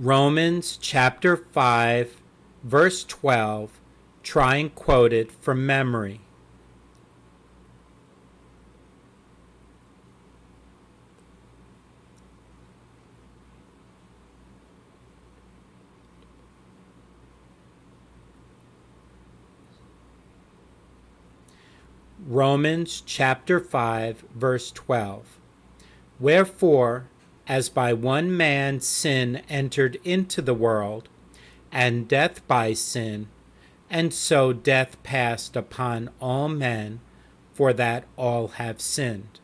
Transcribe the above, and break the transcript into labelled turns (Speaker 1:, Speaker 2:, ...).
Speaker 1: Romans chapter 5, verse 12. Try and quote it from memory. Romans chapter 5, verse 12. Wherefore, as by one man sin entered into the world, and death by sin, and so death passed upon all men, for that all have sinned.